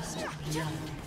First blood.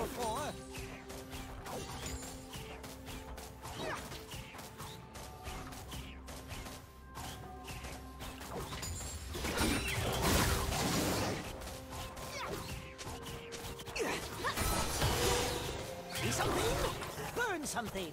Before? Something? Burn something!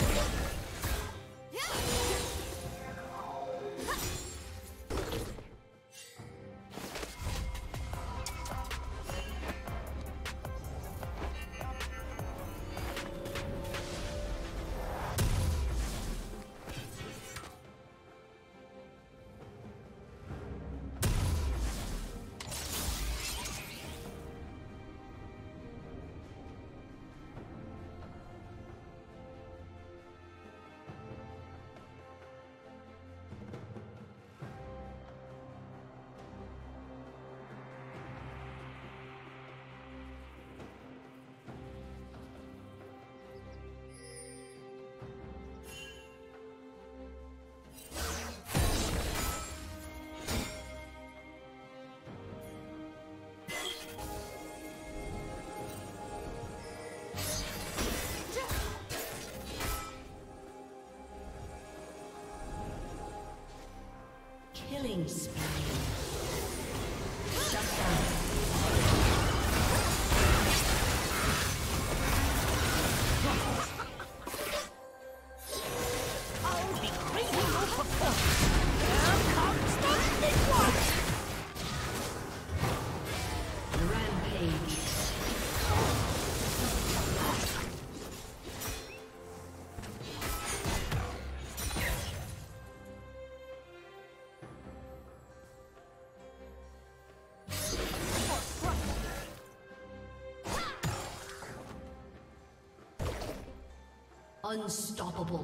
Killing spree. Unstoppable.